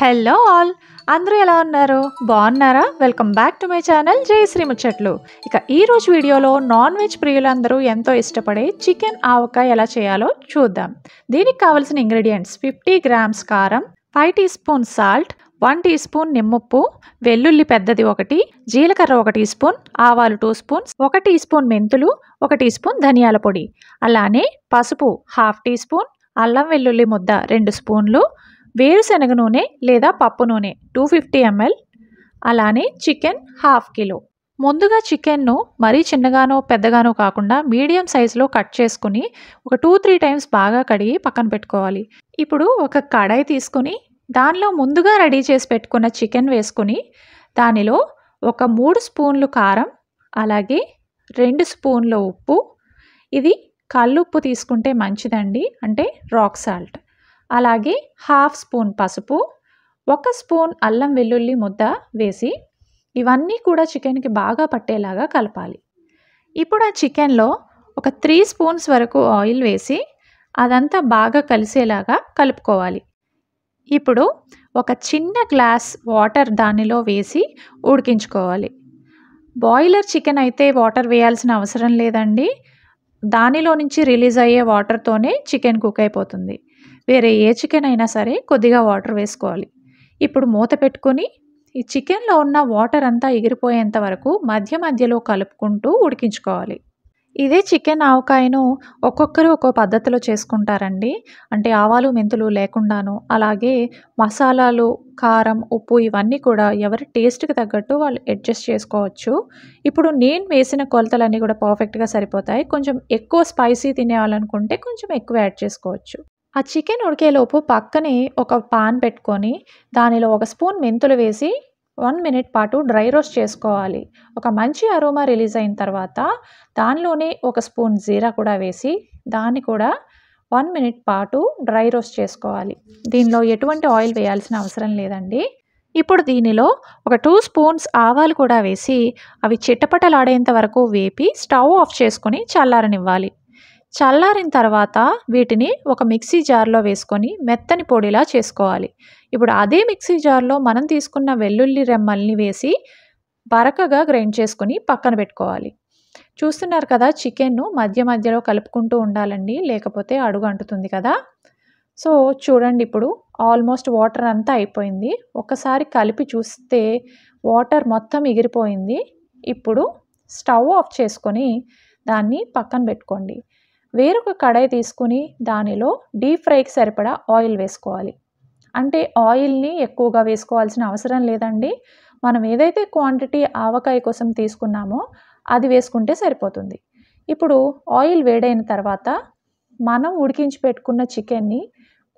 Hello all. అందరూ ఎలా ఉన్నారు? బాగున్నారా? Welcome back to my channel Jayasree ముచ్చట్లు. ఇక ఈరోజు వీడియోలో నాన్ వెజ్ ప్రియులందరూ ఎంతో ఇష్టపడే చికెన్ ఆవకాయ ఎలా చేయాలో చూద్దాం. దీనికి కావలసిన ఇంగ్రీడియంట్స్ ఫిఫ్టీ గ్రామ్స్ కారం five teaspoon salt one teaspoon నిమ్మప్పు వెల్లుల్లి పెద్దది ఒకటి జీలకర్ర ఒక టీ స్పూన్ ఆవాలు టూ స్పూన్స్ ఒక టీ స్పూన్ మెంతులు ఒక టీ స్పూన్ ధనియాల పొడి. అలానే పసుపు హాఫ్ టీ స్పూన్ అల్లం వెల్లుల్లి ముద్ద రెండు స్పూన్లు వేరుశనగ నూనె లేదా పప్పు నూనె టూ ఫిఫ్టీ ఎంఎల్ అలానే చికెన్ హాఫ్ కిలో ముందుగా చికెన్ను మరీ చిన్నగానో పెద్దగానో కాకుండా మీడియం సైజులో కట్ చేసుకుని ఒక టూ త్రీ టైమ్స్ బాగా కడిగి పక్కన పెట్టుకోవాలి. ఇప్పుడు ఒక కడాయి తీసుకుని దానిలో ముందుగా రెడీ చేసి పెట్టుకున్న చికెన్ వేసుకుని దానిలో ఒక మూడు స్పూన్లు కారం అలాగే రెండు స్పూన్ల ఉప్పు. ఇది కల్లుప్పు తీసుకుంటే మంచిదండి అంటే రాక్ సాల్ట్ అలాగే హాఫ్ స్పూన్ పసుపు ఒక స్పూన్ అల్లం వెల్లుల్లి ముద్ద వేసి ఇవన్నీ కూడా చికెన్కి బాగా పట్టేలాగా కలపాలి. ఇప్పుడు ఆ చికెన్లో ఒక త్రీ స్పూన్స్ వరకు ఆయిల్ వేసి అదంతా బాగా కలిసేలాగా కలుపుకోవాలి. ఇప్పుడు ఒక చిన్న గ్లాస్ వాటర్ దానిలో వేసి ఉడికించుకోవాలి. బాయిలర్ చికెన్ అయితే వాటర్ వేయాల్సిన అవసరం లేదండి. దానిలో నుంచి రిలీజ్ అయ్యే వాటర్తోనే చికెన్ కుక్ అయిపోతుంది. వేరే ఏ చికెన్ అయినా సరే కొద్దిగా వాటర్ వేసుకోవాలి. ఇప్పుడు మూత పెట్టుకొని ఈ చికెన్లో ఉన్న వాటర్ అంతా ఎగిరిపోయేంత వరకు మధ్య మధ్యలో కలుపుకుంటూ ఉడికించుకోవాలి. ఇదే చికెన్ ఆవకాయను ఒక్కొక్కరు ఒక్కో పద్ధతిలో చేసుకుంటారండి. అంటే ఆవాలు మెంతులు లేకుండాను అలాగే మసాలాలు కారం ఉప్పు ఇవన్నీ కూడా ఎవరి టేస్ట్కి తగ్గట్టు వాళ్ళు అడ్జస్ట్ చేసుకోవచ్చు. ఇప్పుడు నేను వేసిన కొలతలన్నీ కూడా పర్ఫెక్ట్గా సరిపోతాయి. కొంచెం ఎక్కువ స్పైసీ తినేవాళ్ళనుకుంటే కొంచెం ఎక్కువ యాడ్ చేసుకోవచ్చు. ఆ చికెన్ ఉడికేలోపు పక్కనే ఒక పాన్ పెట్టుకొని దానిలో ఒక స్పూన్ మెంతులు వేసి వన్ మినిట్ పాటు డ్రై రోస్ట్ చేసుకోవాలి. ఒక మంచి అరోమా రిలీజ్ అయిన తర్వాత దానిలోనే ఒక స్పూన్ జీరా కూడా వేసి దాన్ని కూడా వన్ మినిట్ పాటు డ్రై రోస్ట్ చేసుకోవాలి. దీనిలో ఎటువంటి ఆయిల్ వేయాల్సిన అవసరం లేదండి. ఇప్పుడు దీనిలో ఒక టూ స్పూన్స్ ఆవాలు కూడా వేసి అవి చిట్టపటలాడేంత వరకు వేపి స్టవ్ ఆఫ్ చేసుకొని చల్లారనివ్వాలి. చల్లారిన తర్వాత వీటిని ఒక మిక్సీ జార్లో వేసుకొని మెత్తని పొడిలా చేసుకోవాలి. ఇప్పుడు అదే మిక్సీ జార్లో మనం తీసుకున్న వెల్లుల్లి రెమ్మల్ని వేసి బరకగా గ్రైండ్ చేసుకొని పక్కన పెట్టుకోవాలి. చూస్తున్నారు కదా చికెన్ను మధ్య మధ్యలో కలుపుకుంటూ ఉండాలండి లేకపోతే అడుగు అంటుతుంది కదా. సో చూడండి ఇప్పుడు ఆల్మోస్ట్ వాటర్ అంతా అయిపోయింది. ఒకసారి కలిపి చూస్తే వాటర్ మొత్తం ఎగిరిపోయింది. ఇప్పుడు స్టవ్ ఆఫ్ చేసుకొని దాన్ని పక్కన పెట్టుకోండి. వేరొక కడాయి తీసుకుని దానిలో డీప్ ఫ్రైకి సరిపడా ఆయిల్ వేసుకోవాలి. అంటే ఆయిల్ని ఎక్కువగా వేసుకోవాల్సిన అవసరం లేదండి. మనం ఏదైతే క్వాంటిటీ ఆవకాయ కోసం తీసుకున్నామో అది వేసుకుంటే సరిపోతుంది. ఇప్పుడు ఆయిల్ వేడైన తర్వాత మనం ఉడికించి పెట్టుకున్న చికెన్ని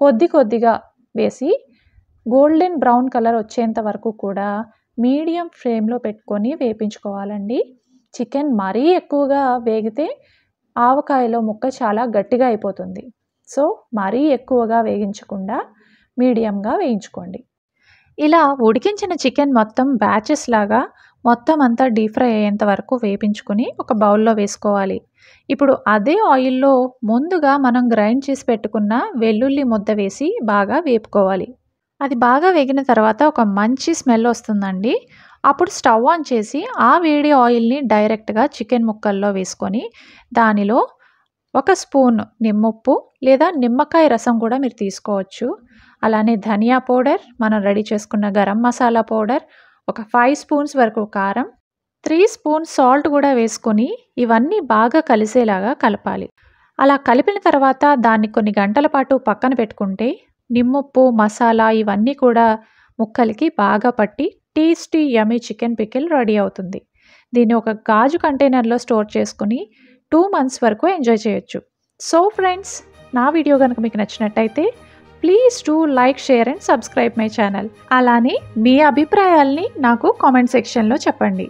కొద్ది కొద్దిగా వేసి గోల్డెన్ బ్రౌన్ కలర్ వచ్చేంత వరకు కూడా మీడియం ఫ్లేమ్లో పెట్టుకొని వేపించుకోవాలండి. చికెన్ మరీ ఎక్కువగా వేగితే ఆవకాయలో ముక్క చాలా గట్టిగా అయిపోతుంది. సో మరీ ఎక్కువగా వేగించకుండా మీడియంగా వేయించుకోండి. ఇలా ఉడికించిన చికెన్ మొత్తం బ్యాచెస్ లాగా మొత్తం అంతా డీప్ ఫ్రై అయ్యేంత వరకు వేపించుకుని ఒక బౌల్లో వేసుకోవాలి. ఇప్పుడు అదే ఆయిల్లో ముందుగా మనం గ్రైండ్ చేసి పెట్టుకున్న వెల్లుల్లి ముద్ద వేసి బాగా వేపుకోవాలి. అది బాగా వేగిన తర్వాత ఒక మంచి స్మెల్ వస్తుందండి. అప్పుడు స్టవ్ ఆన్ చేసి ఆ వేడి ఆయిల్ని డైరెక్ట్గా చికెన్ ముక్కల్లో వేసుకొని దానిలో ఒక స్పూన్ నిమ్మప్పు లేదా నిమ్మకాయ రసం కూడా మీరు తీసుకోవచ్చు. అలానే ధనియా పౌడర్ మనం రెడీ చేసుకున్న గరం మసాలా పౌడర్ ఒక ఫైవ్ స్పూన్స్ వరకు కారం త్రీ స్పూన్స్ సాల్ట్ కూడా వేసుకొని ఇవన్నీ బాగా కలిసేలాగా కలపాలి. అలా కలిపిన తర్వాత దాన్ని కొన్ని గంటల పాటు పక్కన పెట్టుకుంటే నిమ్మప్పు మసాలా ఇవన్నీ కూడా ముక్కలకి బాగా పట్టి tasty yummy chicken pickle ready అవుతుంది. దీన్ని ఒక గాజు కంటైనర్లో స్టోర్ చేసుకుని టూ మంత్స్ వరకు ఎంజాయ్ చేయొచ్చు. సో ఫ్రెండ్స్ నా వీడియో కనుక మీకు నచ్చినట్టయితే please do like share and subscribe my channel. అలానే మీ అభిప్రాయాల్ని నాకు కామెంట్ సెక్షన్లో చెప్పండి.